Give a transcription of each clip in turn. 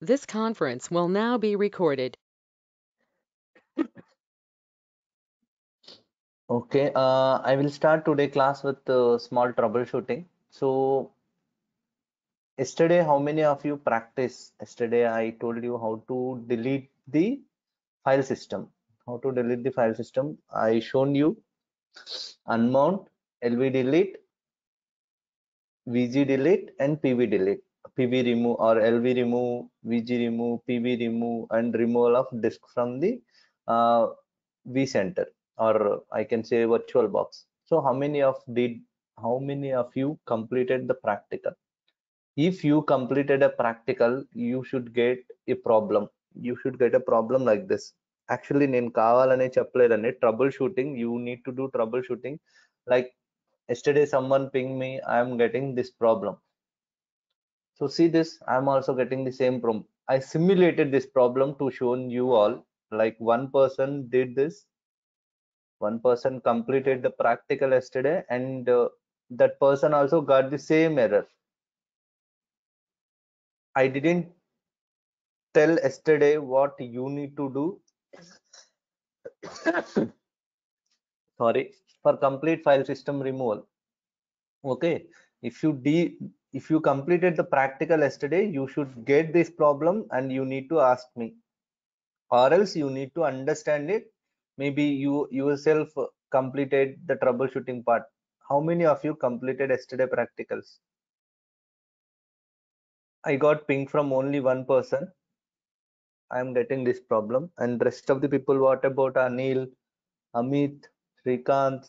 This conference will now be recorded. Okay, uh, I will start today class with uh, small troubleshooting. So, yesterday, how many of you practice? Yesterday, I told you how to delete the file system. How to delete the file system? I shown you unmount, LV delete, VG delete, and PV delete PV remove or LV remove, VG remove, PV remove, and removal of disk from the uh, vCenter or I can say virtual box. So how many of did how many of you completed the practical? If you completed a practical, you should get a problem. You should get a problem like this. Actually నేను కావాలనే చెప్పలేదండి trouble shooting you need to do trouble shooting like yesterday someone ping me I'm getting this problem so see this i'm also getting the same problem. I simulated this problem to show you all. Like one person did this. One person completed the practical yesterday and uh, that person also got the same error. I didn't tell yesterday what you need to do. Sorry for complete file system removal. Okay if you de if you completed the practical yesterday you should get this problem and you need to ask me. Or else you need to understand it. Maybe you yourself completed the troubleshooting part. How many of you completed yesterday practicals? I got ping from only one person. I am getting this problem. And rest of the people what about anil amit srikant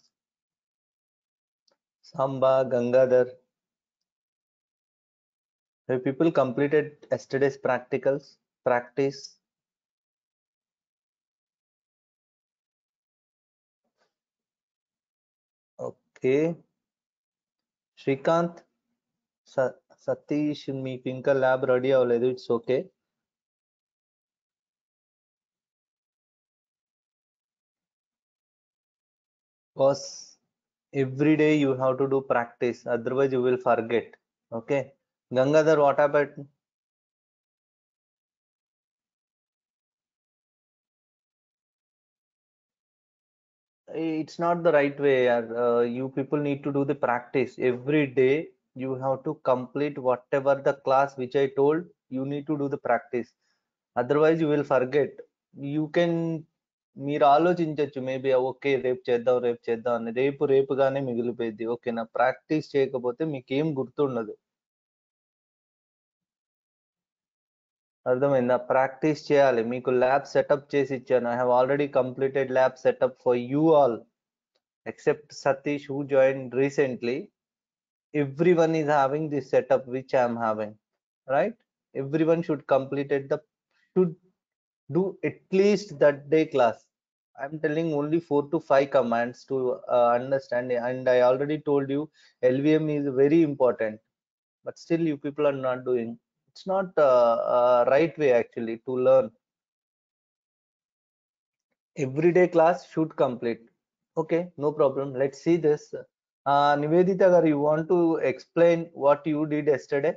samba gangadhar have people completed yesterday's practicals practice okay Srikanth Satish మీకు ఇంకా lab ready అవ్వలేదు it's okay because every day you have to do practice otherwise you will forget okay Gangadhar what happened? It's not the right way you people need to do the practice every day you have to complete whatever the class which I told you need to do the practice otherwise you will forget you can మీరు ఆలోచించవచ్చు maybe okay రేపు చేద్దాం రేపు చేద్దాం అని. రేపు రేపుగానే మిగిలిపోయింది okay నా ప్రాక్టీస్ చేయకపోతే మీకేం గుర్తుండదు. అర్థమైందా ప్రాక్టీస్ చేయాలి మీకు ల్యాబ్ సెటప్ చేసి ఇచ్చాను I have already completed lab setup for you all except Satish who join recently every one is having this setup which I'm having right everyone should completed the should do at least that day class i'm telling only four to five commands to uh, understand and i already told you lvm is very important but still you people are not doing it's not uh, uh, right way actually to learn everyday class should complete okay no problem let's see this uh, nivedita gar you want to explain what you did yesterday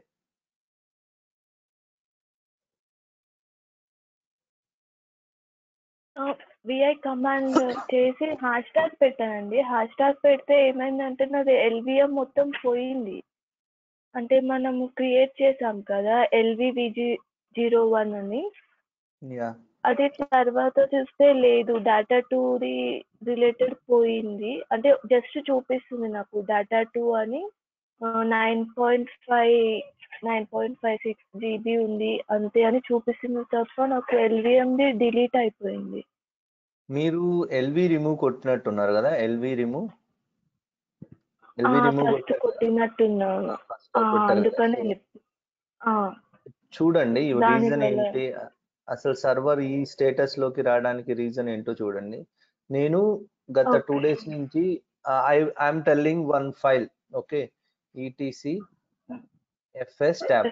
VI command చేసి hash tag పెట్టానండి hash tag పెడితే ఏమైందంటే నాది LVM మొత్తం పోయింది అంటే మనము create చేసాం కదా ఎల్వివిజి జీరో వన్ అని. yeah అది తర్వాత చూస్తే లేదు డేటా ది రిలేటెడ్ పోయింది. అంటే జస్ట్ చూపిస్తుంది నాకు డేటా టూ అని nine point five nine point five six GB ఉంది అంతే అని చూపిస్తుంది తప్ప నాకు ఎల్విఎంది డిలీట్ అయిపోయింది. మీరు ఎల్వి రిమూవ్ కొట్టినట్టున్నారు కదా ఎల్వి రిమూవ్ ఎల్వి రిమూవ్ కొట్టినట్టున్నాను. చూడండి రీజన్ ఏంటి? అసలు సర్వర్ ఈ స్టేటస్లోకి రావడానికి రీజన్ ఏంటో చూడండి. నేను గత టూ డేస్ నుంచి I I'm telling one file okay? ETC FS tab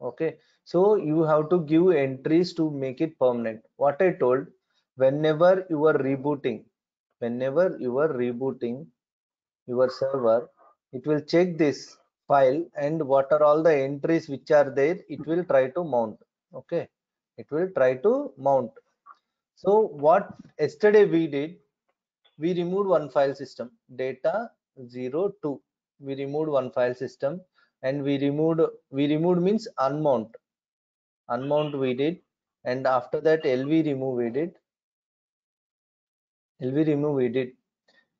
okay? So you have to give entries to make it permanent what I told whenever your rebooting whenever your rebooting your server it will check this file and what are all the entries which are there it will try to mount okay? It will try to mount. So what yesterday we did we removed one file system data 02 we removed one file system and we removed we removed means unmount. Unmount we did and after that lv remove we did. Lv remove we did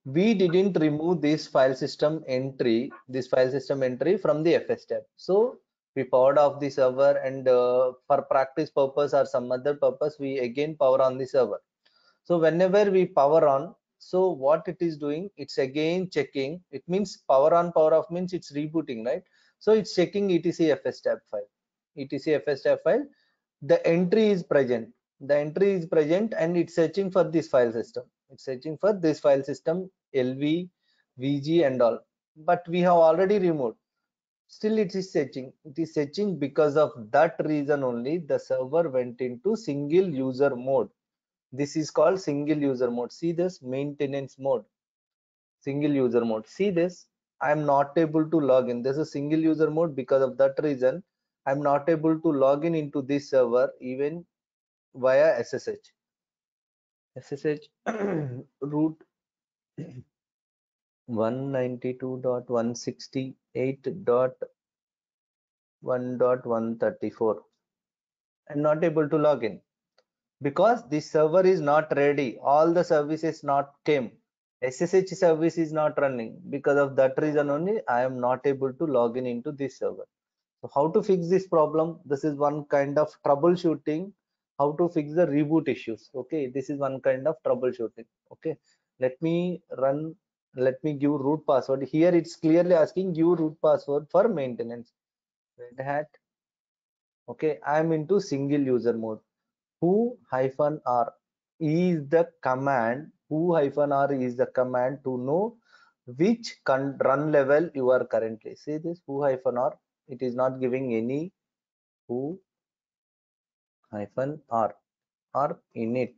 we didn't remove this file system entry this file system entry from the fs tab. So we powered off the server and uh, for practice purpose or some other purpose we again power on the server. So whenever we power on so what it is doing it's again checking. It means power on power off means it's rebooting right? So it's checking etc fs tab file etc fs tab file. The entry is present. The entry is present and it's searching for this file system it's searching for this file system lv vg and all. But we have already removed. Still it is searching. It is searching because of that reason only the server went into single user mode. This is called single user mode. See this maintenance mode. Single user mode. See this i am not able to log in. This is single user mode because of that reason. I'm not able to log in into this server even via ssh ssh root 192.168.1.134 i'm not able to log in. Because this server is not ready all the services not came. Ssh service is not running. Because of that reason only i am not able to log in into this server. So how to fix this problem? This is one kind of troubleshooting how to fix the reboot issues. Okay this is one kind of troubleshooting. Okay let me run let me give root password. Here it's clearly asking give root password for maintenance. Red hat. Okay i am into single user mode. Who hyphen r is the command who hyphen r is the command to know which run level you are currently. See this who hyphen r it is not giving any who hyphen r or init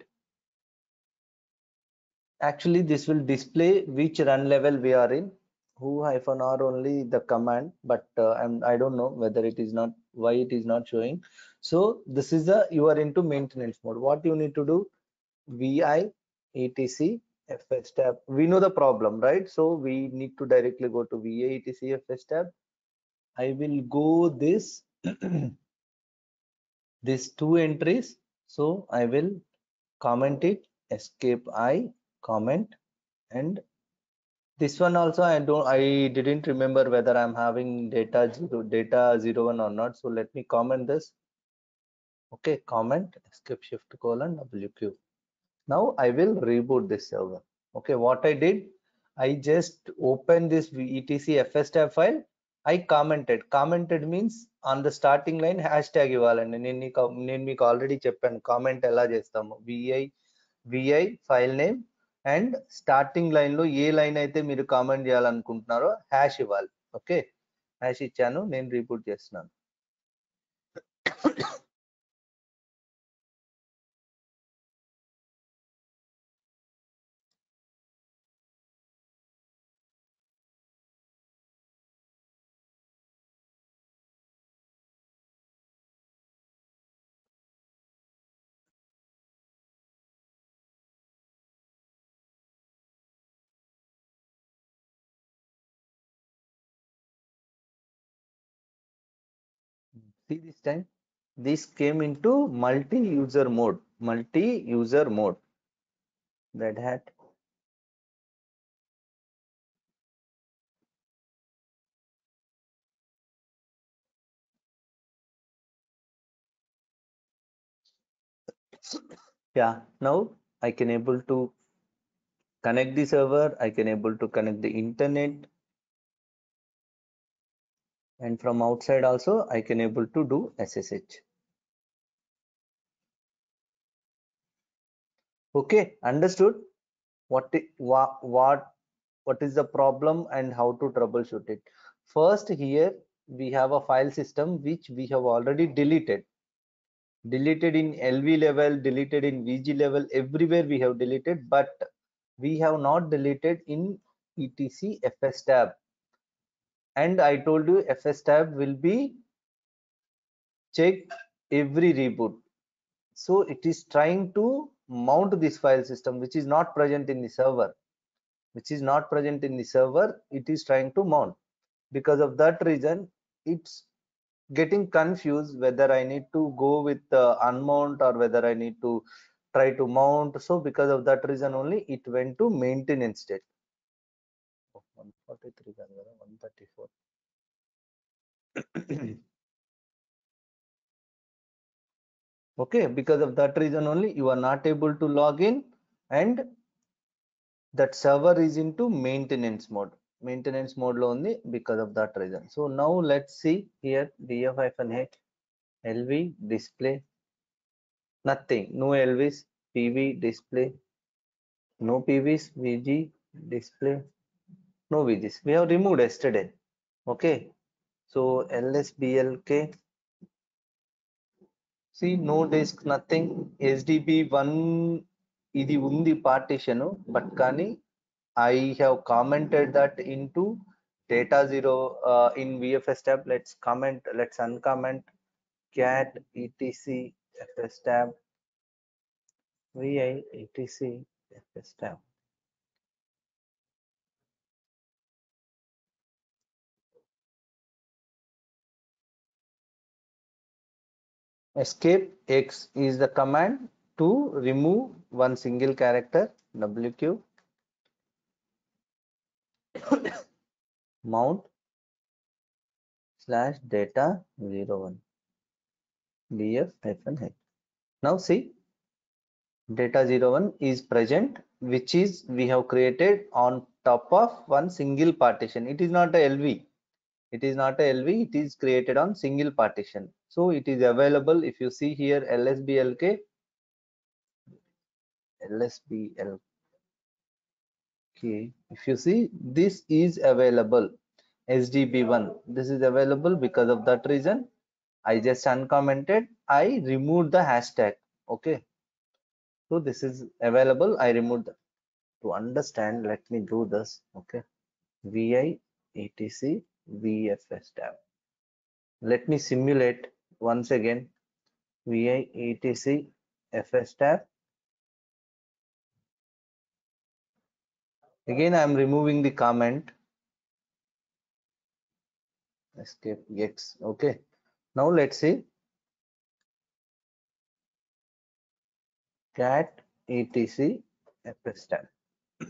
actually this will display which run level we are in. Who hyphen r only the command but uh, I'm, i don't know whether it is not why it is not showing. So this is a you are into maintenance mode. What you need to do vi etc fs tab. We know the problem right? So we need to directly go to vi etc fs tab. I will go this these two entries. So i will comment it escape i comment and this one also i don't i didn't remember whether i'm having data zero data zero one or not. So let me comment this. Okay comment escape shift colon wq now i will reboot this server. Okay what i did i just opened this etc fs tab file I commented commented means on the starting line hash tag ఇవ్వాలండి. నేను నీకు నేను మీకు already చెప్పాను. Comment ఎలా చేస్తాము? VI VI file name and starting లైన్లో ఏ లైన్ అయితే మీరు కామెంట్ చేయాలనుకుంటున్నారో హ్యాష్ ఇవ్వాలి. ఓకే హ్యాష్ ఇచ్చాను. నేను రిపోర్ట్ చేస్తున్నాను. See this time? This came into multi-user mode. Multi-user mode. Red hat. Yeah now i can able to connect the server. I can able to connect the internet and from outside also i can able to do ssh okay understood. What what what is the problem and how to troubleshoot it? First here we have a file system which we have already deleted. Deleted in lv level deleted in vg level everywhere we have deleted but we have not deleted in etc fs tab and I told you FS tab will be check every reboot. So it is trying to mount this file system which is not present in the server, which is not present in the server. It is trying to mount. Because of that reason, it's getting confused whether I need to go with the unmount or whether I need to try to mount. So because of that reason only, it went to maintenance state. Oh, 143 కాదు కదా, 134. okay because of that reason only you are not able to log in and that server is into maintenance mode maintenance mode lo undi because of that reason so now let's see here df-h lv display nothing no lvs pv display no pvs vg display no vgs we have removed yesterday okay so lsblk see no disk nothing sdb one ఇది ఉంది partition but కానీ I have commented that in to data zero in VFS tab let's comment let's uncomment cat ETC FS tab VI ETC FS tab Escape x is the command to remove one single character wq mount slash data 01 df hyphen h. Now see data 01 is present which is we have created on top of one single partition. It is not a lv it is not a lv it is created on single partition so it is available if you see here lsblk lsblk if you see this is available. Sdb1 this is available because of that reason. I just uncommented. I removed the hashtag. Okay. So this is available. I removed the, to understand let me do this. Okay. Vi etc vfs tab. Let me simulate once again vi etc fs tab. Again i am removing the comment. Escape x okay. Now let's see. Cat etc fs tab.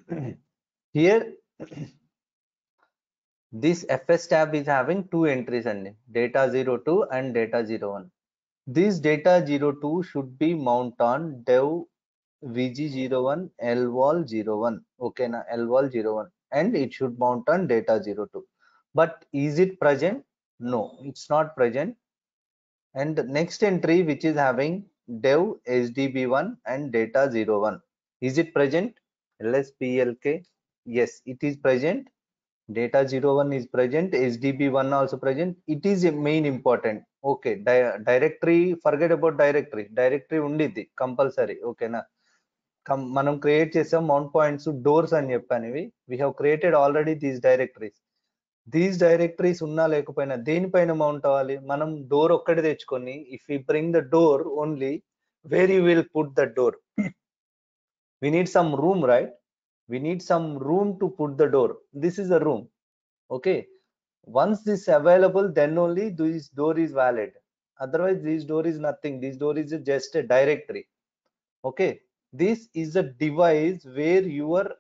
Here this fs tab is having two entries and data 02 and data 01 this data 02 should be mount on dev vg01 lvol 01 okay na lvol 01 and it should mount on data 02 but is it present? No it's not present. And next entry which is having dev sdb1 and data 01 is it present? Lsblk yes it is present data 01 is present sdb1 also present. It is a main important. Okay di directory forget about directory. Directory ఉండిద్ది compulsory ఓకేనా మనం create చేసాం mount points doors అని చెప్పాను ఇవి. We have created already these directories these directories ఉన్నా లేకపోయినా దేనిపైన మౌంట్ అవ్వాలి? మనం డోర్ ఒక్కటి తెచ్చుకొని if you bring the door only where you will put the door we need some room right we need some room to put the door. This is a room okay? Once this available then only this door is valid. Otherwise this door is nothing. This door is just a directory okay? This is a device where your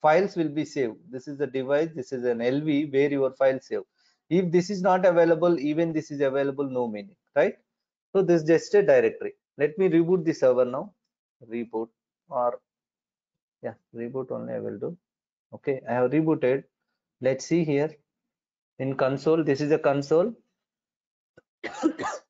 files will be saved. This is a device this is an lv where your file save if this is not available even this is available no meaning right? So this is just a directory. Let me reboot the server now. Reboot or yeah reboot only i will do. Okay i have rebooted. Let's see here. In console this is a console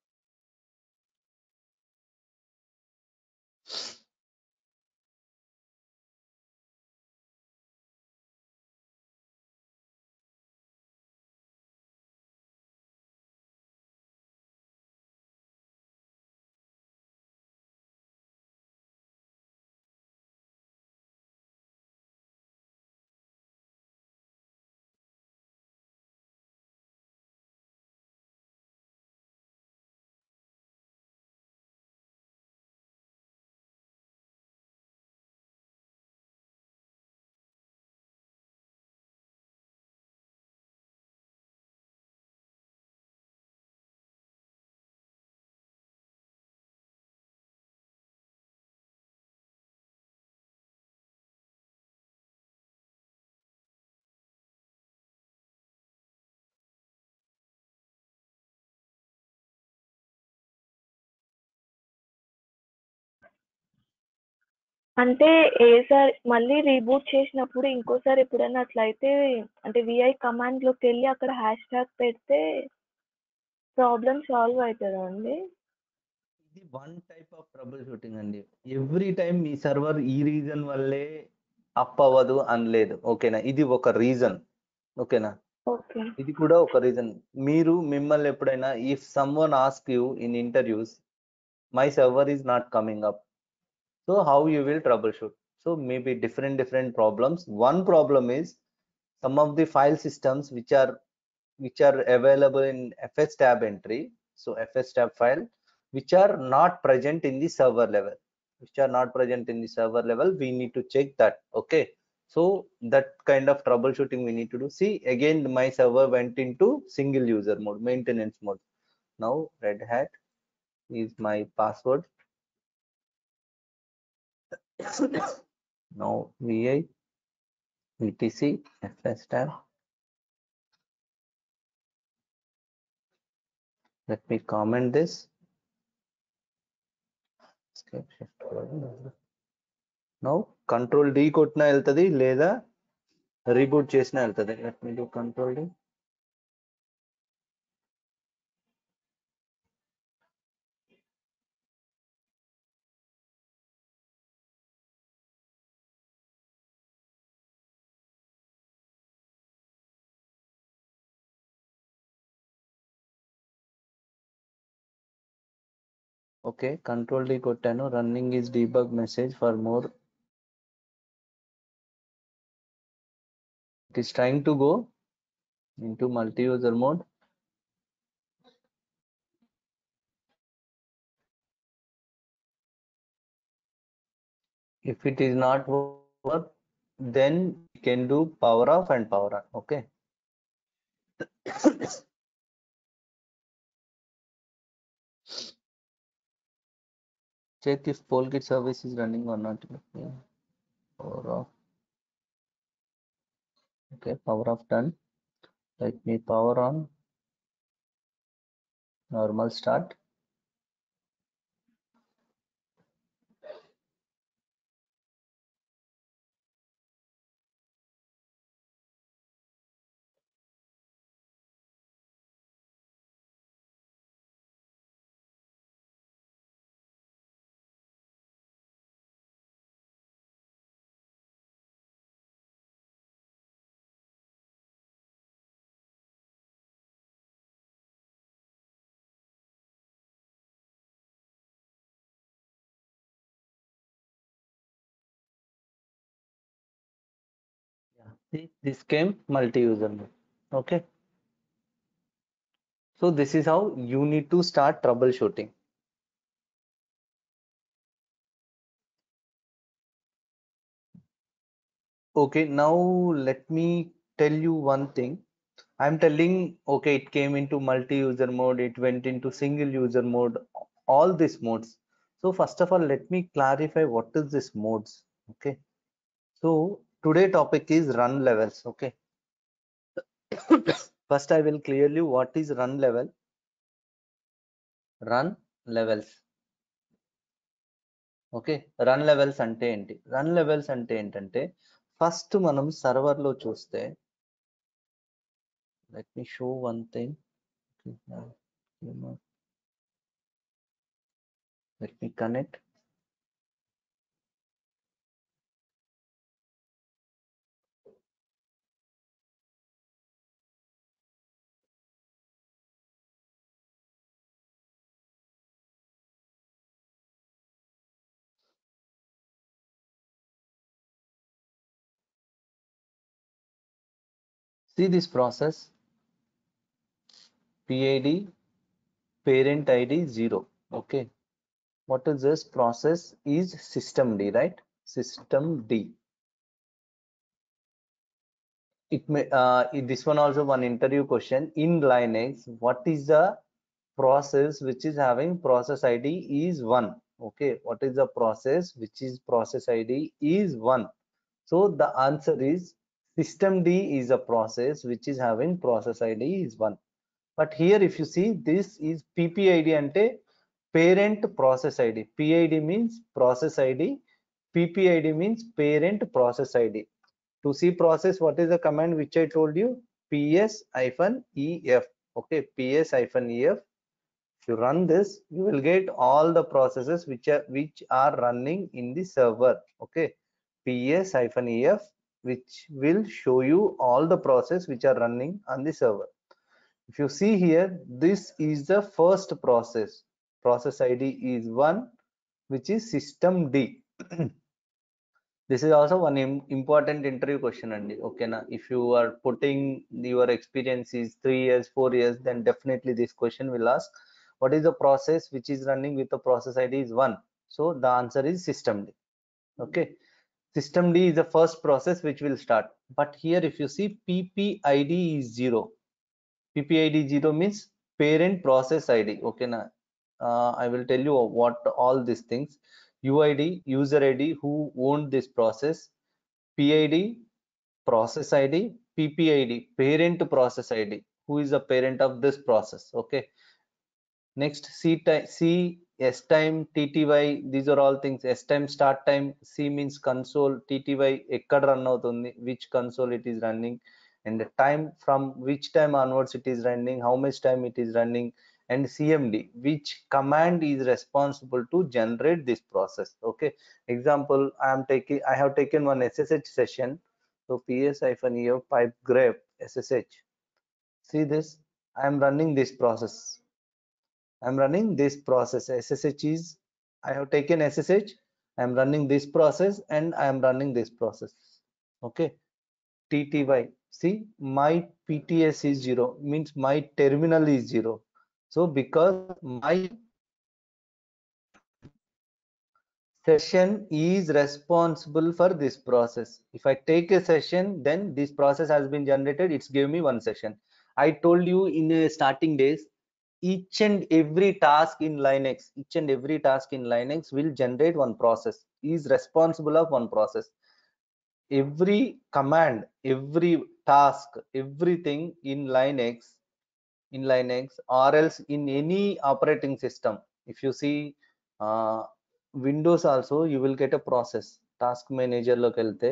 అంటే ఏసారి మళ్ళీ reboot చేసినప్పుడు ఇంకోసారి ఎప్పుడైనా అట్లా అయితే అంటే VI కమాండ్లోకి వెళ్ళి అక్కడ హ్యాష్ ట్యాగ్ పెడితే ప్రాబ్లమ్ సాల్వ్ అవుతుందా అండి? ఇది one type of trouble shooting అండి. ఎవ్రీ టైం మీ సర్వర్ ఈ రీజన్ వల్లే అప్ అవ్వదు అనలేదు. ఓకేనా? ఇది ఒక రీజన్ ఓకేనా? ఓకే. ఇది కూడా ఒక రీజన్ మీరు మిమ్మల్ని ఎప్పుడైనా if someone ask you in interviews my server is not coming up so how you will troubleshoot? So maybe different different problems. One problem is some of the file systems which are which are available in fs tab entry. So fs tab file which are not present in the server level. Which are not present in the server level we need to check that okay? So that kind of troubleshooting we need to do. See again my server went into single user mode maintenance mode. Now red hat is my password. now vi etc fs tab let me comment this escape shift now control d కొట్టినా వెళ్తది లేదా reboot చేసినా వెళ్తది let me do control d okay control d Cotano running is debug message for more. It is trying to go into multi-user mode. If it is not work then you can do power off and power on. Okay. check if polkit service is running or not. Power off. Okay power off done. Let me power on. Normal start this came multi-user mode okay? So this is how you need to start troubleshooting. Okay now let me tell you one thing. I'm telling okay it came into multi-user mode it went into single user mode all these modes. So first of all let me clarify what is this modes okay? So today topic is run levels okay first I will clearly what is run level run levels okay run levels అంటే ఏంటి? Run levels అంటే ఏంటంటే first మనం సర్వర్లో చూస్తే let me show one thing let me connect see this process? Pid parent id 0 okay. What is this process is system d right? System d. It may uh, this one also one interview question. In linux what is the process which is having process id is 1 okay. What is the process which is process id is 1 so the answer is system d is a process which is having process id is 1 but here if you see this is ppid ante parent process id pid means process id ppid means parent process id to see process what is the command which i told you? Ps hyphen ef okay ps hyphen ef if you run this you will get all the processes which are which are running in the server. Okay ps hyphen ef which will show you all the process which are running on the server. If you see here this is the first process. Process id is one which is system d. This is also one important interview question and okay now if you are putting your experience is three years four years then definitely this question will ask what is the process which is running with the process id is one? So the answer is system d okay system d is the first process which will start. But here if you see ppid is zero. Ppid zero means parent process id okay now uh, i will tell you what all these things. Uid user id who owned this process. Pid process id ppid parent process id who is the parent of this process? Okay. Next c time c S time, TTY, these are all things. S time, start time, C means console, TTY, run which console it is running, and the time from which time onwards it is running, how much time it is running, and CMD, which command is responsible to generate this process. Okay. Example, I am taking, I have taken one SSH session. So ps-eo pipe grep SSH. See this, I am running this process i'm running this process ssh is i have taken ssh i am running this process and i am running this process. Okay. Tty see my pts is zero means my terminal is zero. So because my session is responsible for this process. If i take a session then this process has been generated it's give me one session. I told you in starting days each and every task in linux each and every task in linux will generate one process is responsible of one process every command every task everything in linux in linux or else in any operating system if you see uh, Windows also you will get a process task మేనేజర్లోకి వెళ్తే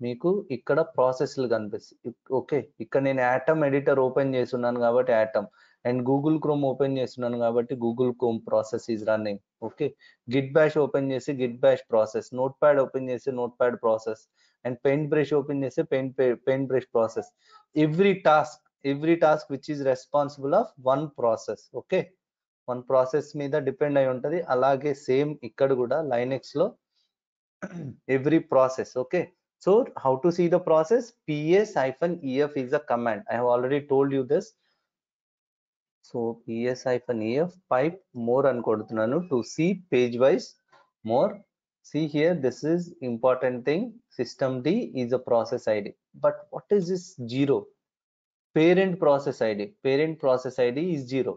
మీకు ఇక్కడ ప్రాసెస్లు కనిపిస్తాయి okay ఇక్కడ నేను atom editor open చేస్తున్నాను కాబట్టి Atom and Google Chrome open చేస్తున్నాను కాబట్టి Google Chrome process is running. Okay? Git bash open చేసి git bash process notepad open చేసి notepad process and paint brush open చేసి paint paint brush process. Every task every task which is responsible of one process. Okay? One process మీద depend అయి ఉంటుంది. అలాగే same ఇక్కడ కూడా లైనెక్స్లో every process. Okay? So how to see the process? PS hyphen EF is the command. I have already told you this. so ps hyphen ef pipe more ankodutunanu to see page wise more. See here this is important thing. System d is a process id but what is this zero? Parent process id parent process id is zero.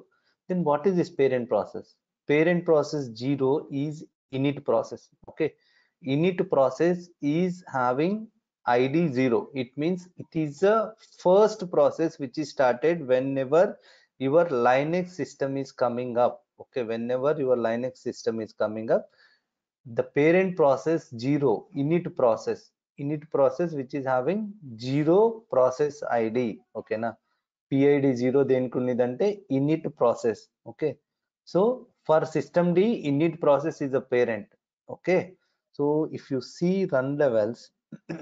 Then what is this parent process? Parent process zero is init process. Okay? Init process is having id zero. It means it is the first process which is started whenever your linux system is coming up okay whenever your linux system is coming up the parent process zero init process init process which is having zero process id okay na pid zero దేనికి ఉన్నదంటే init process okay so for system d init process is a parent okay so if you see run levels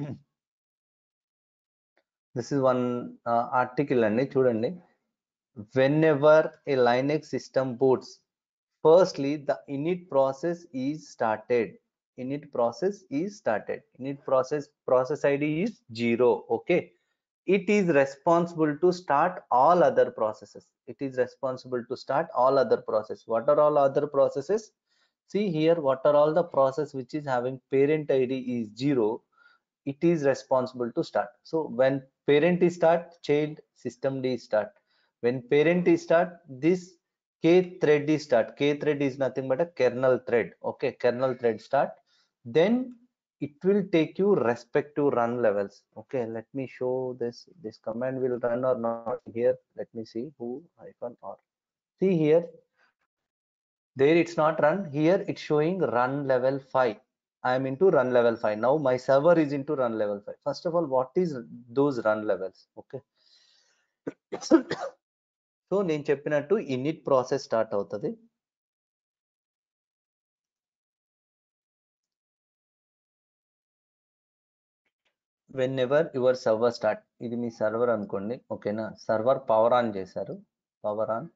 this is one uh, article అండి చూడండి whenever a linux system boots firstly the init process is started. Init process is started. Init process process id is zero okay? It is responsible to start all other processes. It is responsible to start all other process. What are all other processes? See here what are all the process which is having parent id is zero it is responsible to start. So when parent is start child system d is start when parent is start this k thread is start. K thread is nothing but a kernel thread. Okay kernel thread start. Then it will take you respective run levels. Okay let me show this. This command will run r not here. Let me see who hyphen or. See here. There it's not run. Here it's showing run level 5 I am into run level 5. Now my server is into run level 5. First of all, what is those run levels? Okay. So నేను చెప్పినట్టు init process start అవుతుంది. Whenever your server start ఇది మీ server అనుకోండి ఓకేనా? Server power on చేశారు. Power on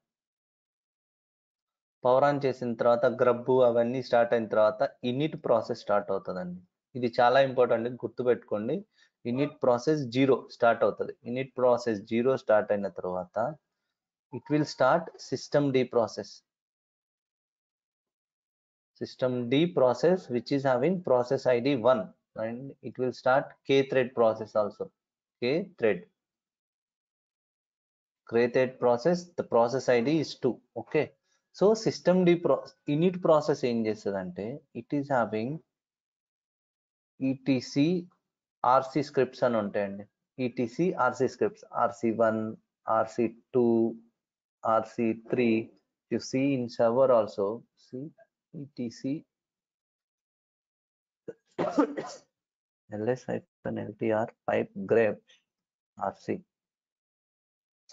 power on చేసిన తర్వాత గ్రబ్బు అవన్నీ స్టార్ట్ అయిన తర్వాత ఇన్నిట్ ప్రాసెస్ స్టార్ట్ అవుతుందండి. ఇది చాలా ఇంపార్టెంట్ గుర్తుపెట్టుకోండి. ఇన్నిట్ ప్రాసెస్ జీరో స్టార్ట్ అవుతుంది. ఇన్నిట్ ప్రాసెస్ జీరో స్టార్ట్ అయిన తర్వాత it will start system D process system D process which is having process ID one and it will start k thread process also k thread k thread process the process id is 2 okay so system d pro init process ఏం చేస్తుందంటే it is having ETC RC scripts అని ఉంటాయండి ETC RC scripts RC one RC two RC3 you see in server also. See etc ls hyphen ltr pipe grep rc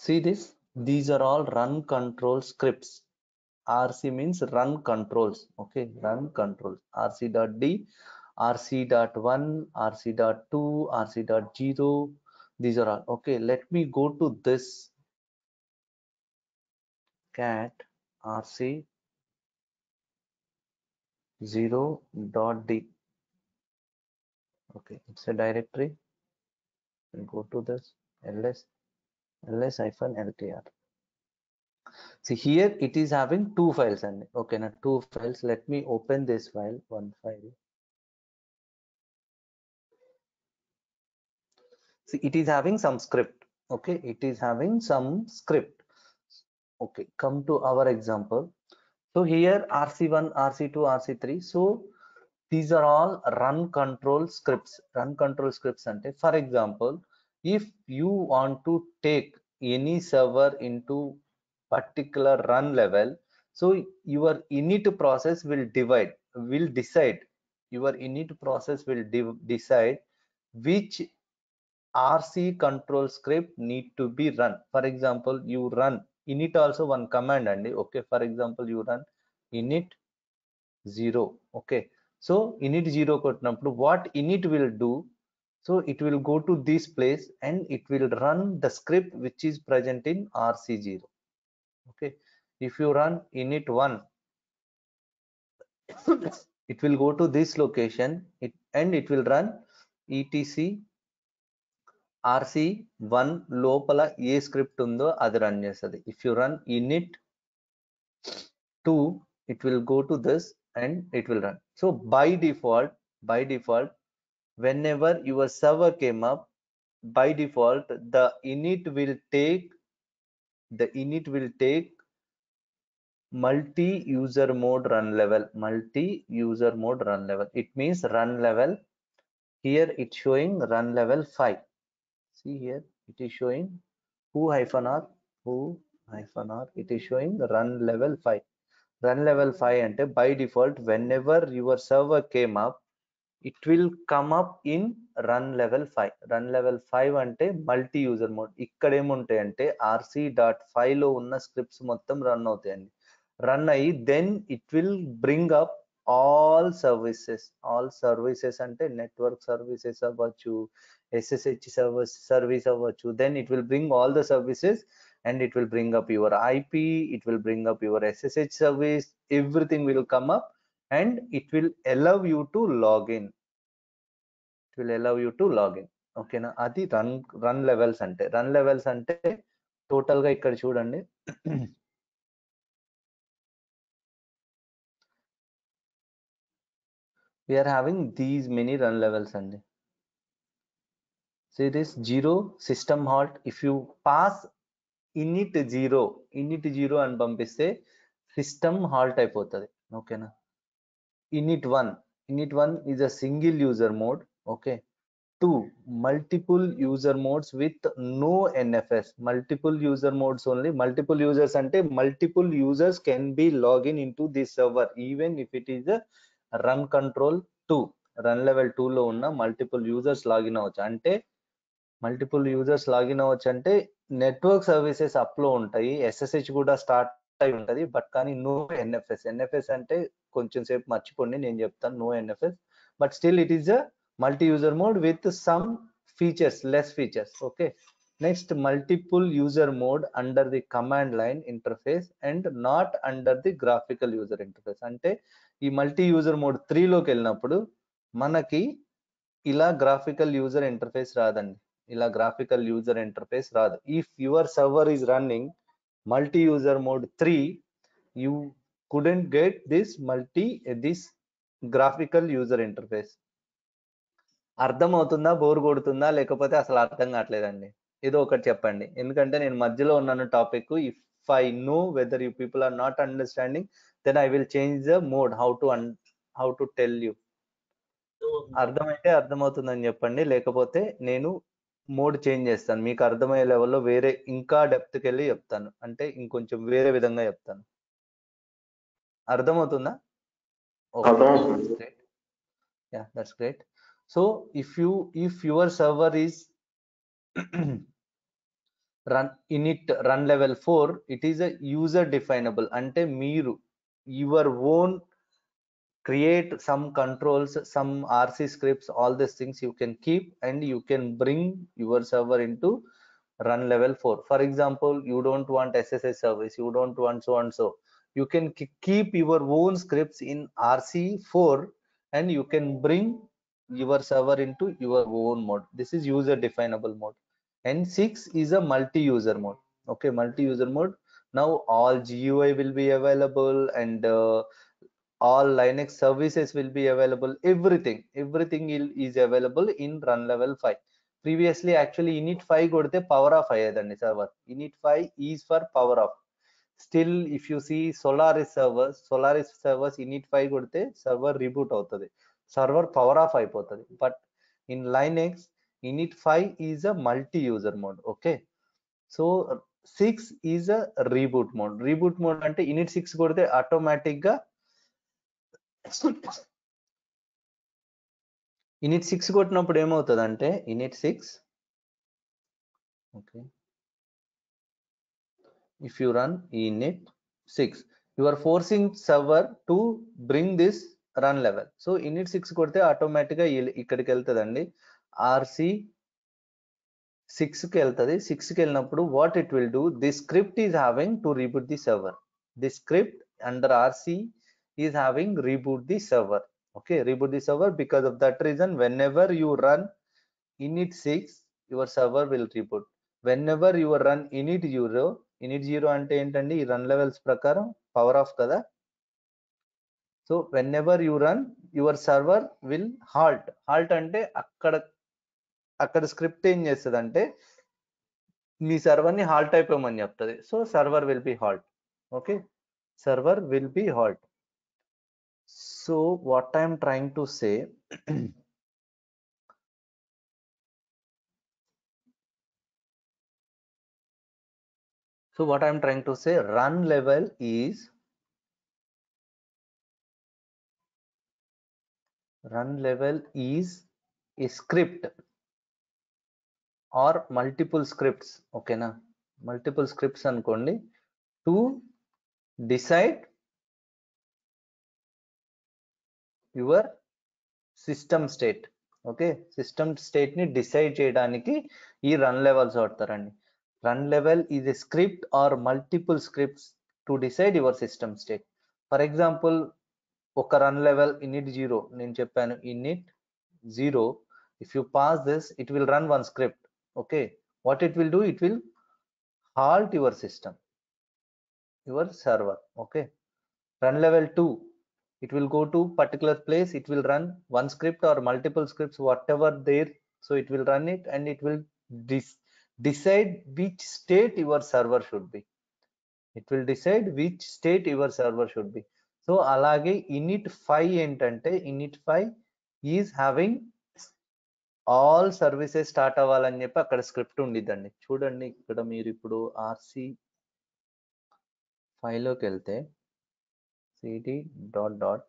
see this? These are all run control scripts. Rc means run controls. Okay run controls. Rc dot d rc dot one rc dot two rc dot zero. These are all. Okay let me go to this cat rc 0.d okay it's a directory. And go to this ls ls hyphen ltr see here it is having two files and okay now two files. Let me open this file one file. See it is having some script. Okay it is having some script okay come to our example. So here rc1 rc2 rc3 so these are all run control scripts. Run control scripts ante. For example if you want to take any server into particular run level so your init process will divide will decide. Your init process will decide which rc control script need to be run. For example you run init also one command and okay for example you run init 0 okay. So init 0 kottinappudu what init will do? So it will go to this place and it will run the script which is present in rc0 okay. If you run init 1 it will go to this location it, and it will run etc rc1 లోపల a script ఉందో అది run చేస్తుంది if you run init 2 it will go to this and it will run so by default by default whenever your server came up by default the init will take the init will take multi user mode run level multi user mode run level it means run level here it's showing run level 5 see here it is showing who hyphen r who hyphen r it is showing run level 5 run level 5 and by default whenever your server came up it will come up in run level 5 run level 5 అంటే multi user mode ఇక్కడ ఏముంటాయి అంటే RC dot ఫైవ్లో ఉన్న scripts మొత్తం run అవుతాయండి run అయ్యి then it will bring up all services all services అంటే నెట్వర్క్ సర్వీసెస్ అవ్వచ్చు ఎస్ఎస్హెచ్ సర్వీస్ సర్వీస్ అవ్వచ్చు then it will bring all the services and it will bring up your IP, it will bring up your SSH service, everything will come up and it will allow you to log in. It will allow you to log in. ఓకేనా అది run run levels అంటే run levels అంటే total గా ఇక్కడ చూడండి we are having these many run levels అండి so this zero system halt if you pass init zero init zero అని పంపిస్తే సిస్టమ్ హాల్ట్ అయిపోతుంది ఓకేనా init one init one is a single user mode okay two multiple user modes with no NFS multiple user modes only multiple users అంటే multiple users can be login in to this server even if it is run control two run లెవెల్లో ఉన్న multiple users login అవ్వచ్చు. అంటే multiple users login అవ్వచ్చు అంటే network services అప్లో ఉంటాయి. SSH కూడా start అయి ఉంటుంది. బట్ కానీ నో ఎన్ఎఫ్ఎస్ ఎన్ఎఫ్ఎస్ అంటే కొంచెం సేపు మర్చిపోండి నేను చెప్తాను. No NFS but still it is a multi user mode with some features less features okay next multiple user mode under the command line interface and not under the graphical user interface అంటే ఈ multi user mode త్రీలోకి వెళ్ళినప్పుడు మనకి ఇలా graphical user interface రాదండి. ఇలా graphical user interface రాదు. If your server is running multi user mode three you couldn't get this multi this graphical user interface అర్థం అవుతుందా బోర్ కొడుతుందా లేకపోతే అసలు అర్థం కావట్లేదండి. ఏదో ఒకటి చెప్పండి. ఎందుకంటే నేను మధ్యలో ఉన్నాను topic. If I know whether you people are not understanding then I will change the mode how to how to tell you అర్థమైతే అర్థమవుతుందని చెప్పండి. లేకపోతే నేను మోడ్ చేంజ్ చేస్తాను. మీకు అర్థమయ్యే లెవెల్లో వేరే ఇంకా డెప్త్కి వెళ్ళి చెప్తాను. అంటే ఇంకొంచెం వేరే విధంగా చెప్తాను. అర్థమవుతుందా. Yeah that's great so if you if your server is run init run level four it is a user definable అంటే మీరు your own create some controls some rc scripts all these things you can keep and you can bring your server into run level 4 for example you don't want SSH service you don't want so and so. You can keep your own scripts in rc4 and you can bring your server into your own mode. This is user definable mode. And 6 is a multi user mode. Okay multi user mode now all GUI will be available and uh, all Linux services will be available. Everything, everything is available in run level 5. Previously, actually init 5 kodte power off the server. Init 5 is for power off. Still, if you see Solaris servers, Solaris servers init 5 kodte server reboot avutadi. Server power off ayipotadi. But in Linux, init 5 is a multi-user mode. Okay. So six is a reboot mode reboot mode అంటే init six కొడితే ఆటోమేటిక్గా init six కొట్టినప్పుడు ఏమవుతుంది అంటే init six okay if you run init six you are forcing server to bring this run level so init six కొడితే ఆటోమేటిక్గా ఇక్కడికి వెళ్తుందండి. ఆర్సి సిక్స్కి వెళ్తుంది సిక్స్కి వెళ్ళినప్పుడు what it will do the script is having to reboot the server the script under RC is having reboot the server okay reboot the server because of that reason. Whenever you run init 6 your server will reboot. Whenever you run init 0 init 0 అంటే ఏంటండి? ఈ run levels ప్రకారం power off కదా? So whenever you run your server will halt halt అంటే అక్కడ అక్కడ script ఏం చేస్తుంది అంటే మీ సర్వర్ ని హాల్ట్ అయిపోమని చెప్తుంది so server will be halt okay server will be halt so what i'm trying to say so what i'm trying to say run level is run level is a script or multiple scripts ఓకేనా? Multiple scripts అనుకోండి. To decide your system state okay? System స్టేట్ని decide చేయడానికి ఈ run levels వాడతారండి. Run level is a script or multiple scripts to decide your system state. For example ఒక run level init zero నేను చెప్పాను init zero if you pass this it will run one script okay what it will do it will halt your system your server okay run level two it will go to particular place it will run one script or multiple scripts whatever there so it will run it and it will dis- decide which state your server should be it will decide which state your server should be so అలాగే init 5 ఏంటంటే init 5 is having all services start అవ్వాలని చెప్పి అక్కడ script ఉండిద్దండి. చూడండి ఇక్కడ మీరు ఇప్పుడు ఆర్సి ఫైల్లోకి వెళ్తే cd dot dot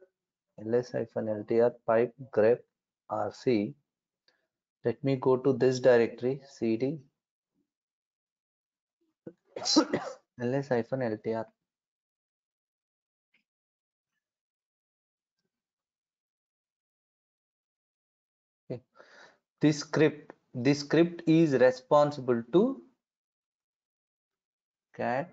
ls hyphen ltr pipe grep RC let me go to this directory cd ls hyphen ltr this script this script is responsible to cat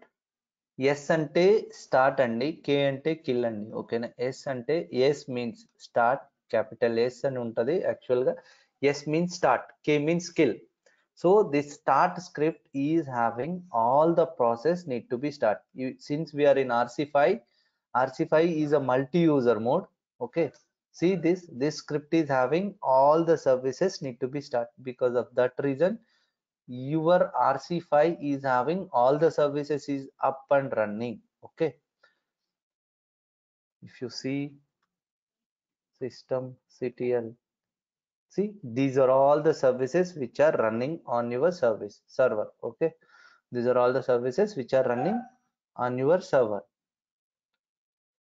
yes అంటే స్టార్ట్ అండి కే అంటే కిల్ అండి ఓకేనా yes అంటే yes means start capital yes అని ఉంటుంది యాక్చువల్గా yes means start K means kill so this start script is having all the process need to be start since we are in RC five RC five is a multi user mode okay See this this script is having all the services need to be start because of that reason your rc5 is having all the services is up and running okay? If you see system ctl see these are all the services which are running on your service server okay? These are all the services which are running on your server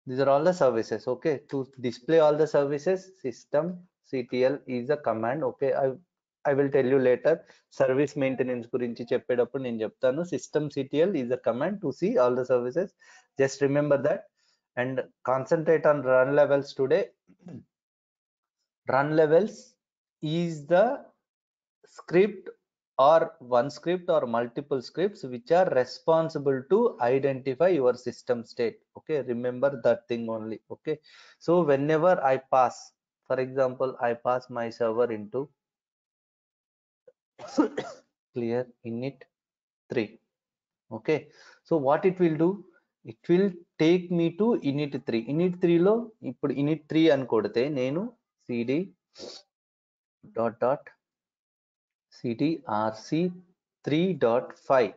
these are all the services okay to display all the services system ctl is a command okay i i will tell you later service maintenance గురించి చెప్పేటప్పుడు నేను చెప్తాను system ctl is a command to see all the services just remember that and concentrate on run levels today run levels is the script or one script or multiple scripts which are responsible to identify your system state okay remember that thing only okay so whenever i pass for example i pass my server into clear init 3 okay so what it will do it will take me to init 3 init 3 లో ఇప్పుడు init 3 అని కొడితే నేను cd dot Cd RC three dot five.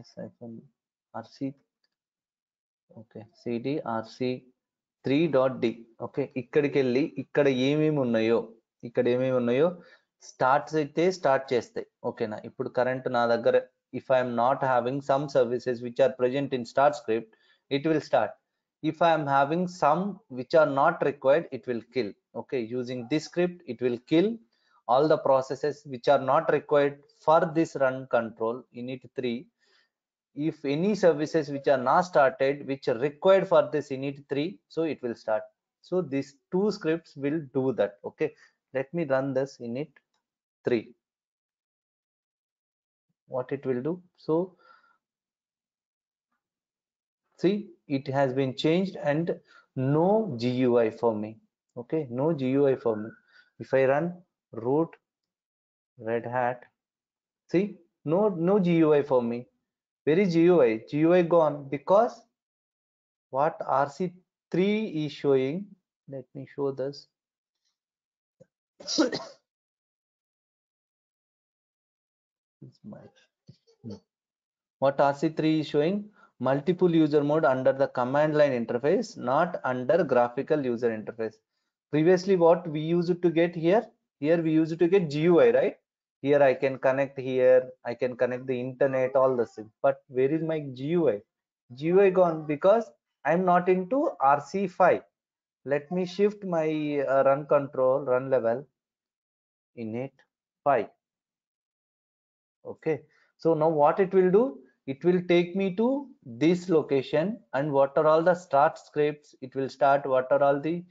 Yes వెళ్ళి RC okay cd RC three dot D. Okay ఇక్కడికి వెళ్ళి ఇక్కడ ఏమేమి ఉన్నాయో ఇక్కడ ఏమేమి ఉన్నాయో స్టార్ట్స్ అయితే స్టార్ట్ చేస్తాయి. ఓకేనా? ఇప్పుడు కరెంట్ నా దగ్గర if I'm not having some services which are present in start script it will start if I'm having some which are not required it will kill okay using this script it will kill all the processes which are not required for this run control init 3 if any services which are not started which are required for this init 3 so it will start. So these two scripts will do that okay? Let me run this init 3 what it will do? So see it has been changed and no gui for me okay? No gui for me. If i run root red hat. See no no gui for me. Where is gui gui gone because what rc3 is showing let me show this. What rc3 is showing multiple user mode under the command line interface not under graphical user interface. Previously what we used to get here here we used to get gui right? Here i can connect here i can connect the internet all the things but where is my gui gui gone because i'm not into rc5 let me shift my uh, run control run level init 5 okay. So now what it will do? It will take me to this location and what are all the start scripts? It will start what are all the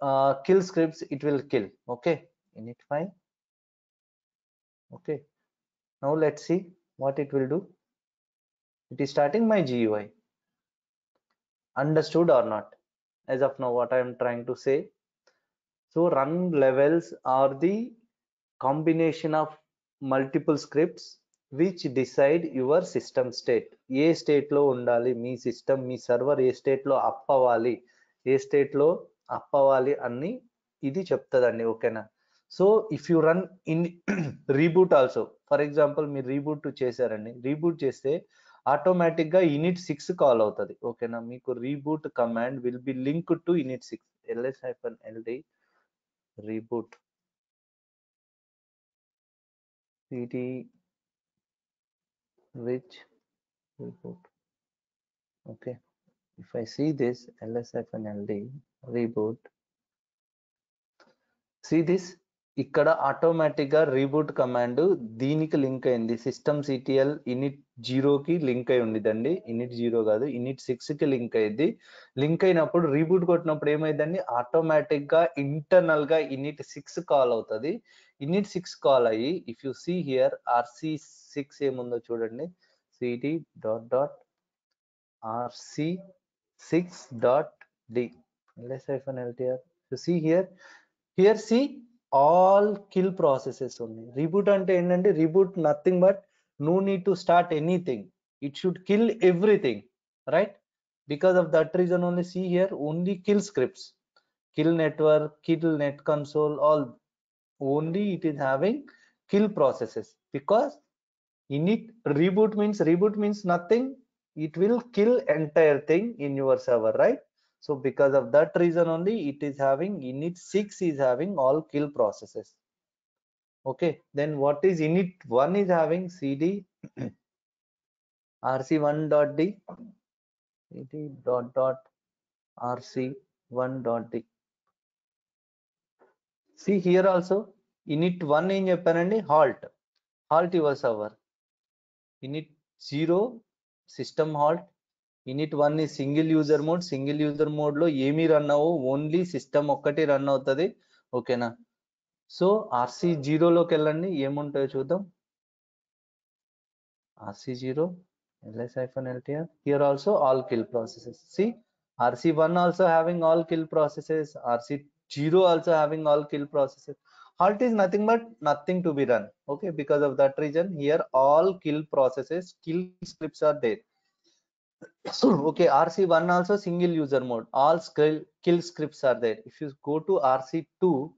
uh, kill scripts? It will kill. Okay init file okay now let's see what it will do it is starting my gui understood or not as of now what i am trying to say so run levels are the combination of multiple scripts which decide your system state ఏ state ఉండాలి మీ system మీ server ఏ state లో up అవ్వాలి ఏ state up అవ్వాలి అని ఇది చెప్తుందండి ఓకేనా so if you run in reboot also for example మీరు రీబూట్ చేశారండి రీబూట్ చేస్తే ఆటోమేటిక్ గా ఇనిట్ సిక్స్ కాల్ అవుతుంది ఓకేనా మీకు reboot command will be link to init six LS hyphen LD reboot cd which reboot okay if i see this lsf and ld reboot see this ఇక్కడ ఆటోమేటిక్గా reboot command దీనికి link అయింది. System CTL init జీరోకి link అయి ఉండిదండి. Init zero కాదు init సిక్స్కి link అయ్యింది లింక్ అయినప్పుడు రీబూట్ కొట్టినప్పుడు ఏమైందండి? ఆటోమేటిక్గా ఇంటర్నల్గా ఇనిట్ సిక్స్ కాల్ అవుతుంది. ఇనిట్ సిక్స్ కాల్ అయ్యి if you see here RC six ఏముందో చూడండి. Cd dot dot RC six dot D ls hyphen ltr you see here here see all kill processes only. Reboot ante and reboot nothing but no need to start anything. It should kill everything right? Because of that reason only see here only kill scripts. Kill network kill net console all. Only it is having kill processes. Because in it reboot means reboot means nothing. It will kill entire thing in your server right? so because of that reason only it is having init 6 is having all kill processes okay then what is init 1 is having cd rc1.d cd dot dot rc1 dot d see here also init 1 ఏం చెప్పానండి halt halt your server init 0 system halt in it one ఈ single user mode single user mode లో ఏమీ run అవ్వవు only system ఒక్కటి run అవుతుంది ఓకేనా so RC జీరోలోకి వెళ్ళండి ఏముంటాయో చూద్దాం RC zero ls hyphen ltr here also all kill processes see rc1 also having all kill processes rc0 also having all kill processes halt is nothing but nothing to be run okay because of that reason here all kill processes kill scripts are there okay rc1 also single user mode. All skill kill scripts are there. If you go to rc2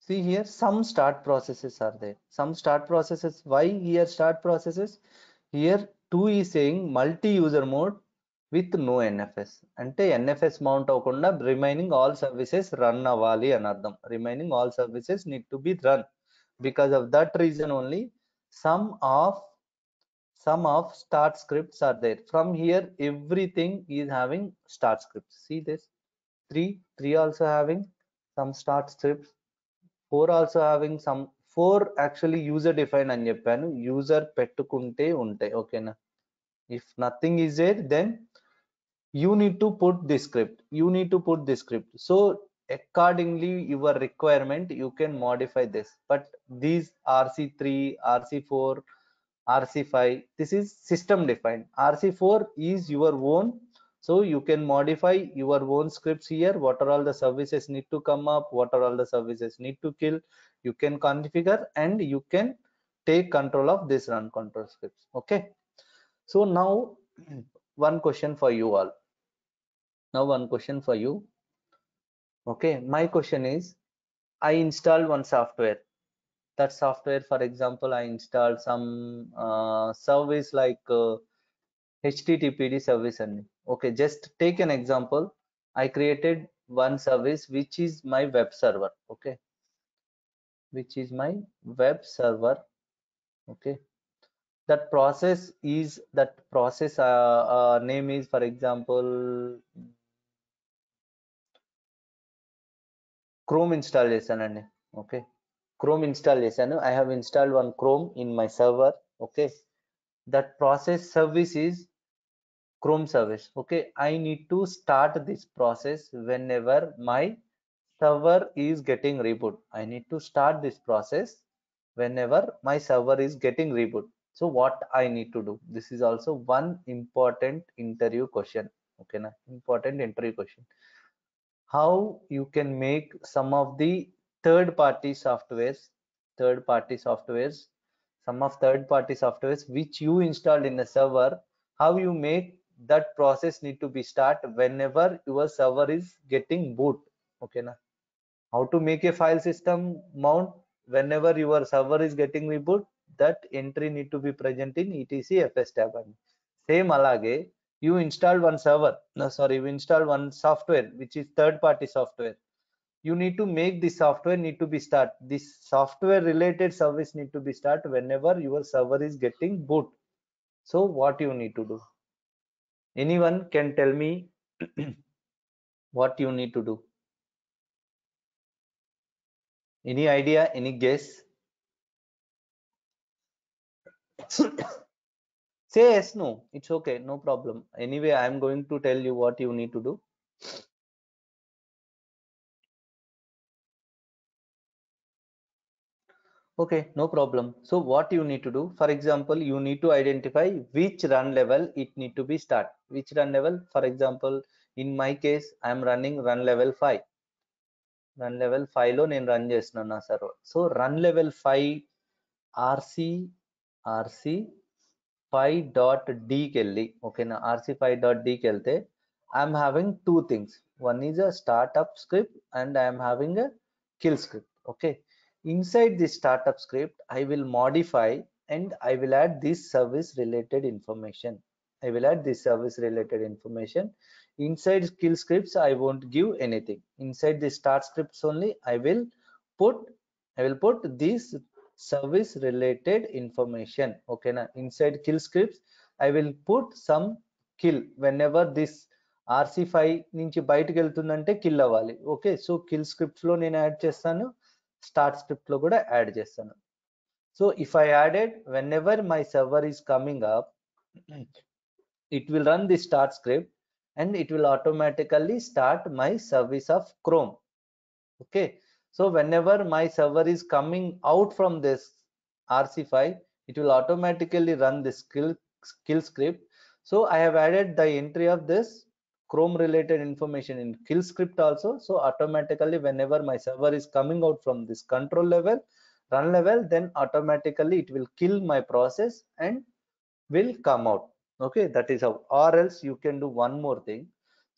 see here some start processes are there. Some start processes why here start processes? Here 2 is saying multi user mode with no NFS. అంటే NFS mount అవ్వకుండా remaining all services run అవ్వాలి అని అర్థం. Remaining all services need to be run. Because of that reason only some of some of start scripts are there. From here everything is having start scripts. See this? Three three also having some start scripts. Four also having some four actually user define అని చెప్పాను. User పెట్టుకుంటే ఉంటాయి. ఓకేనా? If nothing is there then you need to put this script. You need to put this script. So accordingly your requirement you can modify this. But these rc3 rc4 rc5 this is system defined. Rc4 is your own. So you can modify your own scripts here. What are all the services need to come up? What are all the services need to kill? You can configure and you can take control of this run control scripts. Okay? So now one question for you all now one question for you. Okay my question is i installed one software. That software for example i installed some uh, service like uh, httpd service and okay just take an example. I created one service which is my web server. Okay which is my web server. Okay that process is that process uh, uh, name is for example chrome installation okay? Chrome installation i have installed one chrome in my server. Okay? That process service is chrome service. Okay? I need to start this process whenever my server is getting reboot. I need to start this process whenever my server is getting reboot. So what i need to do? This is also one important interview question. Okay na? Important interview question how you can make some of the third party softwares third party softwares some of third party softwares which you installed in the server how you make that process need to be start whenever your server is getting boot okay na? How to make a file system mount whenever your server is getting reboot that entry need to be present in etc fstab same alage you install one server no sorry you install one software which is third party software. You need to make this software need to be start. This software related service need to be start whenever your server is getting boot. So what you need to do? Anyone can tell me what you need to do. Any idea any guess say yes no it's okay no problem anyway i am going to tell you what you need to do okay no problem so what you need to do for example you need to identify which run level it need to be start which run level for example in my case i am running run level 5 run level 5 లో నేను run చేస్తున్నాను నా server so run level five RC RC Pi dot d kelly okay now rc pi dot d kelte i'm having two things. One is a startup script and i am having a kill script okay. Inside this startup script i will modify and i will add this service related information. I will add this service related information. Inside kill scripts i won't give anything. Inside the start scripts only i will put i will put these service related information. Okay now inside kill scripts i will put some kill whenever this rc5 నుంచి బయటకు వెళ్తుందంటే kill అవ్వాలి. Okay so kill స్క్రిప్ట్స్లో నేను add చేస్తాను start స్క్రిప్ట్లో కూడా add చేస్తాను. So if I added whenever my server is coming up it will run the start script and it will automatically start my service of Chrome okay so whenever my server is coming out from this rc file it will automatically run this skill skill script. So i have added the entry of this chrome related information in kill script also. So automatically whenever my server is coming out from this control level run level then automatically it will kill my process and will come out. Okay that is how. Or else you can do one more thing.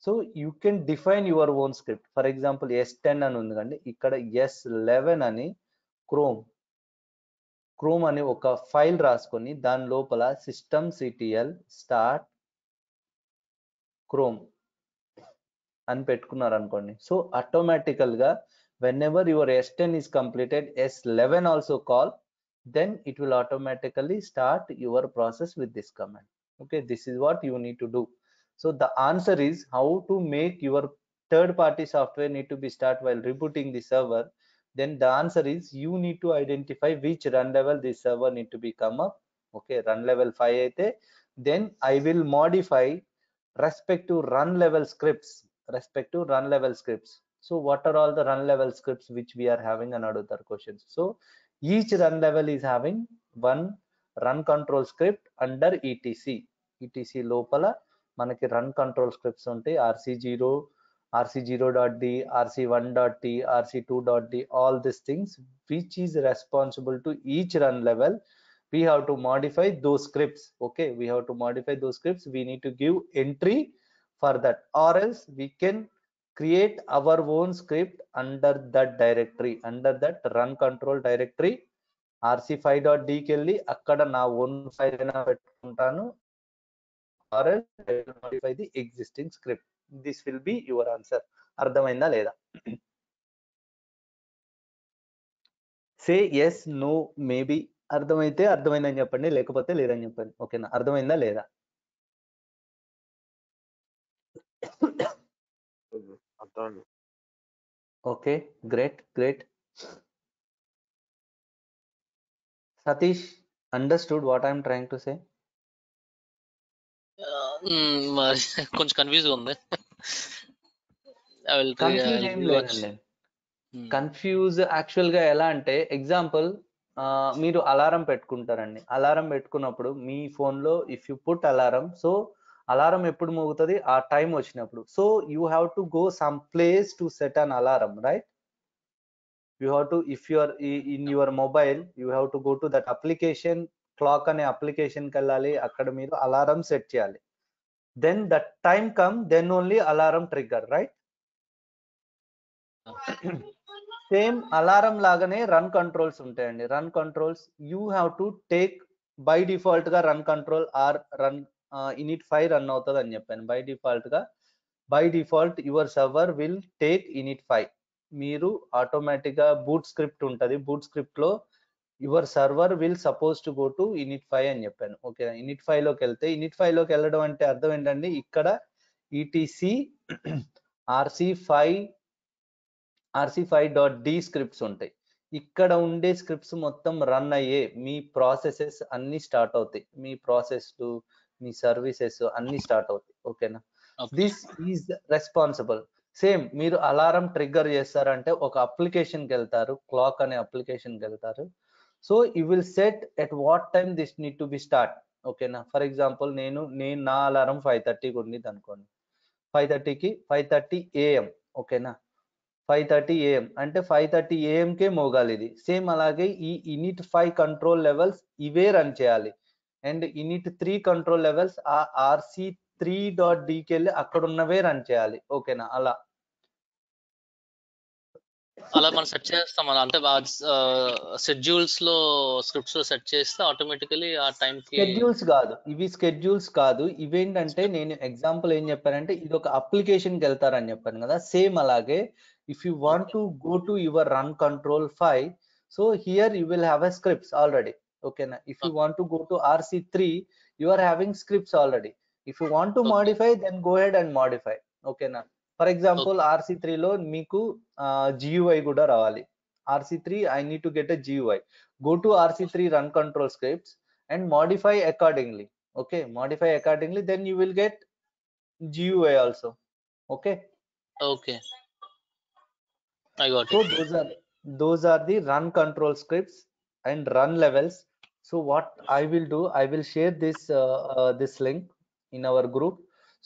So you can define your own script for example S ten అని ఉంది కండి ఇక్కడ s11 అని Chrome Chrome అని ఒక file రాసుకొని దాని లోపల సిస్టమ్ సిటిఎల్ స్టార్ట్ క్రోమ్ అని పెట్టుకున్నారు అనుకోండి so ఆటోమేటికల్గా whenever your S ten is completed S eleven also call then it will automatically start your process with this command okay this is what you need to do so the answer is how to make your third party software need to be start while rebooting the server then the answer is you need to identify which run level this server need to be come up okay run level 5 అయితే then i will modify respect to run level scripts respect to run level scripts so what are all the run level scripts which we are having another questions so each run level is having one run control script under etc etc లోపల మనకి run control scripts ఉంటాయి. RC zero RC zero dot D RC one dot D RC two dot D all this things which is responsible to each run level we have to modify those scripts okay we have to modify those scripts we need to give entry for that or else we can create our own script under that directory under that run control directory RC five dot డికి వెళ్ళి అక్కడ నా own file అయినా పెట్టుకుంటాను. or else I will modify the existing script this will be your answer అర్థమైందా లేదా say yes know maybe అర్థమైతే అర్థమైందని చెప్పండి లేకపోతే లేదని చెప్పండి ఓకేనా అర్థమైందా లేదా అర్థమైంది okay great great Satish understood what I'm trying to సే మ్మ్, మరి కొంచెం కన్ఫ్యూజ్ ఉంది. కన్ఫ్యూజ్ యాక్చువల్గా ఎలా అంటే ఎగ్జాంపుల్ మీరు అలారం పెట్టుకుంటారండి. అలారం పెట్టుకున్నప్పుడు మీ ఫోన్లో if you put alarm so alarm ఎప్పుడు మోగుతుంది? ఆ టైం వచ్చినప్పుడు. So you have to go some place to set an alarm right you have to if your in your mobile you have to go to that application clock అనే అప్లికేషన్కి వెళ్ళాలి అక్కడ మీరు alarm set చేయాలి. Then that time come then only alarm trigger right same alarm లాగానే run controls ఉంటాయండి. Run controls you have to take by డిఫాల్ట్గా run control are run init five run అవుతుంది అని చెప్పాను. బై డిఫాల్ట్గా by default your server will take init five మీరు ఆటోమేటిక్గా boot script ఉంటుంది. బూట్ స్క్రిప్ట్లో your server will suppose to go to init five అని చెప్పాను. ఓకే ఇనిట్ ఫైవ్లోకి వెళ్తే ఇనిట్ ఫైవ్లోకి వెళ్ళడం అంటే అర్థం ఏంటండి ఇక్కడ etc RC five RC five dot D scripts ఉంటాయి. ఇక్కడ ఉండే స్క్రిప్ట్స్ మొత్తం రన్ అయ్యే మీ ప్రాసెసెస్ అన్ని స్టార్ట్ అవుతాయి. మీ ప్రాసెస్లు మీ సర్వీసెస్ అన్ని స్టార్ట్ అవుతాయి. ఓకేనా? Okay. This is responsible same మీరు అలారం ట్రిగ్గర్ చేస్తారంటే ఒక అప్లికేషన్కి వెళ్తారు క్లాక్ అనే అప్లికేషన్కి వెళ్తారు. So you will set at what time this need to be start ఓకేనా ఫర్ ఎగ్జాంపుల్ నేను నేను నా అలారం ఫైవ్ థర్టీకి ఉండేది అనుకోండి ఫైవ్ థర్టీకి ఫైవ్ థర్టీ ఏఎం ఓకేనా ఫైవ్ థర్టీ ఏఎం అంటే ఫైవ్ థర్టీ ఏఎంకే మోగాలి ఇది సేమ్ అలాగే ఈ ఇనిట్ ఫైవ్ కంట్రోల్ లెవెల్స్ ఇవే రన్ చేయాలి and init three control levels ఆ ఆర్సీ త్రీ డాట్ డికి వెళ్ళి అక్కడ ఉన్నవే రన్ చేయాలి ఓకేనా అలా అలా మనం సెట్ చేస్తాం అలా. అంటే షెడ్యూల్స్లో స్క్రిప్ట్స్లో సెట్ చేస్తే ఆటోమేటికలీ ఆ టైం కి స్కెడ్యూల్స్ కాదు. ఇవి స్కెడ్యూల్స్ కాదు. ఇవేంటంటే నేను ఎగ్జాంపుల్ ఏం చెప్పానంటే ఇది ఒక అప్లికేషన్కి వెళ్తారని చెప్పాను కదా. సేమ్ అలాగే if you want to go to your run control five so here you will have a scripts already ఓకేనా if you want to go to RC three you are having scripts already if you want to. Modify then go head and modify ఓకేనా for example RC త్రీలో మీకు GUI కూడా రావాలి RC three I need to get a GUI go to rc3 run control scripts and modify accordingly okay modify accordingly then you will get gui also okay okay I got so it those are those are the run control scripts and run levels so what i will do i will share this uh, uh, this link in our group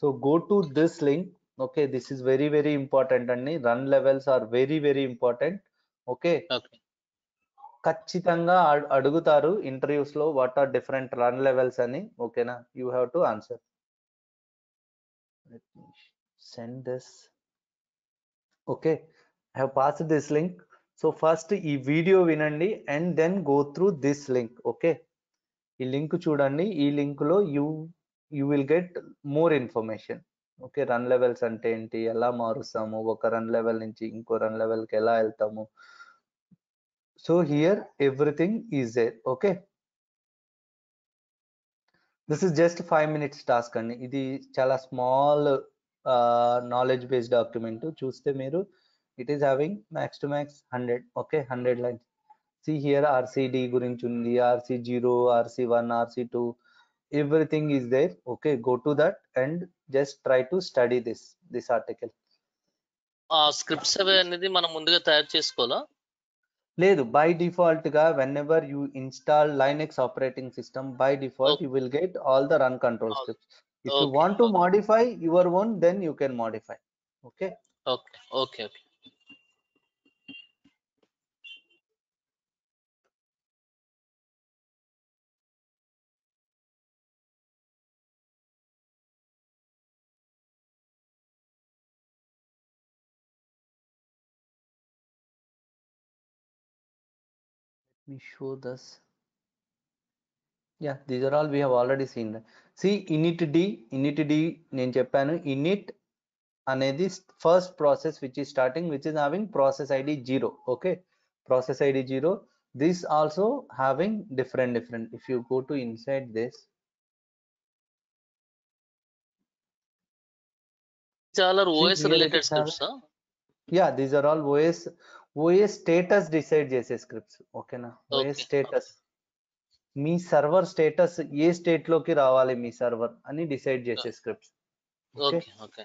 so go to this link okay this is very very important and run levels are very very important okay okay ఖచ్చితంగా అడ్- అడుగుతారు interviews లో what are different run levels అని ఓకేనా you have to answer send this okay I have pass this link so first ఈ video వినండి and then go through this link okay ఈ link చూడండి ఈ లింక్ లో you you will get more information okay run levels అంటే ఏంటి? ఎలా మారుస్తాము? ఒక రన్ లెవెల్ నుంచి ఇంకో రన్ లెవెల్కి ఎలా వెళ్తాము? so here everything is there okay this is just five minutes task అండి. ఇది చాలా స్మాల్ నాలెడ్జ్ బేస్డ్ డాక్యుమెంట్. చూస్తే మీరు it is having max to max hundred okay? Hundred lines. See here RC D గురించి ఉంది. RC zero RC one RC two everything is there okay go to that and just try to study this this article ఆ scripts అవి అనేది మనం ముందుగా తయారు చేసుకోవాలా లేదు బై డిఫాల్ట్ గా when ever you install Linux operating system by default you will get all the run control Okay. Scripts if you Okay, want to okay. Modify your own then you can modify okay okay okay okay me show this yeah these are all we have already seen see init d init d నేను చెప్పాను init అనేది first process which is starting which is having process id 0 okay process id 0 this also having different different if you go to inside this చాలా See, OS here it related is having- scripts yeah these are all OS OS status decide చేసే scripts ఓకేనా OS Okay, status మీ server status ఏ state లోకి రావాలి మీ server అని decide చేసే scripts okay okay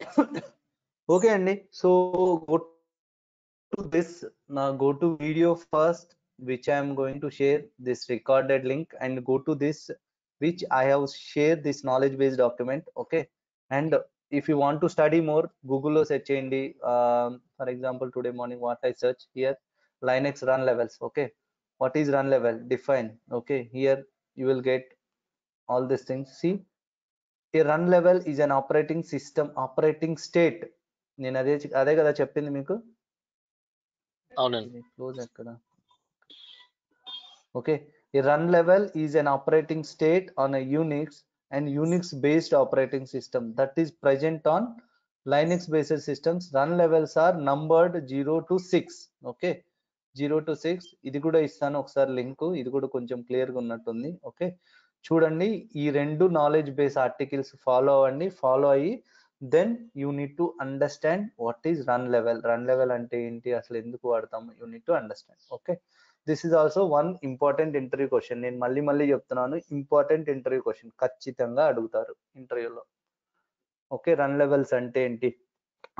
okay okay అండి so go to this నా go to video first which I'm going to share this recorded link and go to this which I have share this knowledge based document okay and if you want to study more google లో search చేయండి for example today morning what i search here linux run levels okay what is run level define okay here you will get all these things see a run level is an operating system operating state నేను అదే అదే కదా చెప్పింది మీకు అవునండి close ఎక్కడ okay a run level is an operating state on a unix and unix based operating system that is present on linux based systems. Run levels are numbered 0 to 6 okay? Zero to six ఇది కూడా ఇస్తాను ఒకసారి link ఇది కూడా కొంచెం క్లియర్గా ఉన్నట్టుంది. Okay చూడండి ఈ రెండు నాలెడ్జ్ బేస్ ఆర్టికల్స్ ఫాలో అవ్వండి. ఫాలో అయ్యి then you need to understand what is run level run level అంటే ఏంటి? అసలు ఎందుకు వాడతాము? You need to understand okay this is also one important interview question నేను మళ్ళీ మళ్ళీ చెప్తున్నాను ఇంపార్టెంట్ ఇంటర్వ్యూ క్వశ్చన్ ఖచ్చితంగా అడుగుతారు ఇంటర్వ్యూలో ఓకే రన్ లెవెల్స్ అంటే ఏంటి?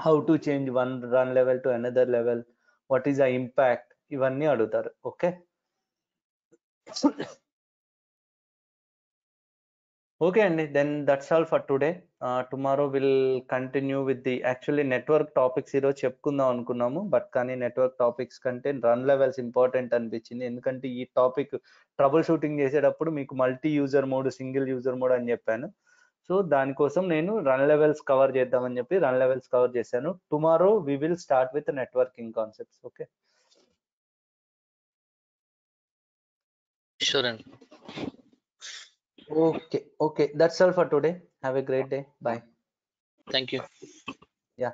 How to change one run level to another level what is a impact ఇవన్నీ అడుగుతారు. ఓకే ఓకే అండి. Then that's all for today tomorrow will continue with the actually network topics ఈరోజు చెప్పుకుందాం అనుకున్నాము but కానీ network topics కంటే run levels important అనిపించింది. ఎందుకంటే ఈ టాపిక్ ట్రబుల్ షూటింగ్ చేసేటప్పుడు మీకు multi user mode single user mode అని చెప్పాను. సో దానికోసం నేను రన్ లెవెల్స్ కవర్ చేద్దామని చెప్పి రన్ లెవెల్స్ కవర్ చేశాను. Tomorrow we will start with networking concepts okay sure అండి okay okay that's all for today Have a great day. Bye. Thank you. Yeah.